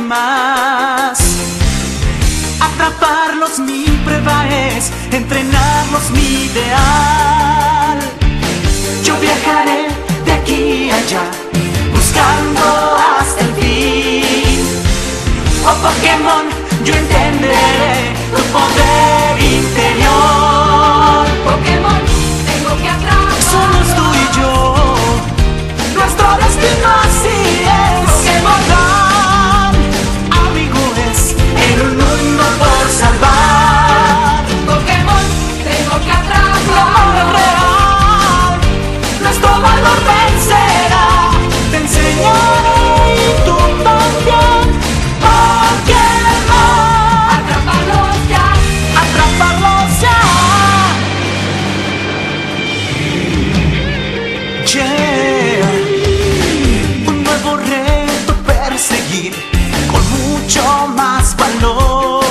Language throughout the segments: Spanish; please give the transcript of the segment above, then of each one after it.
más. Atraparlos mi prueba es, entrenarlos mi ideal. Yo viajaré de aquí allá, buscando hasta el fin. Oh Pokémon, yo entenderé con mucho más valor.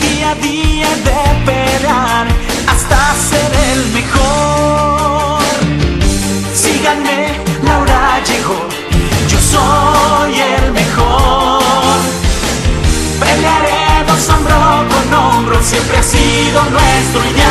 Día a día de pelear hasta ser el mejor. Síganme, Laura llegó. Yo soy el mejor. Pelearemos hombro con hombro, siempre ha sido nuestro ideal.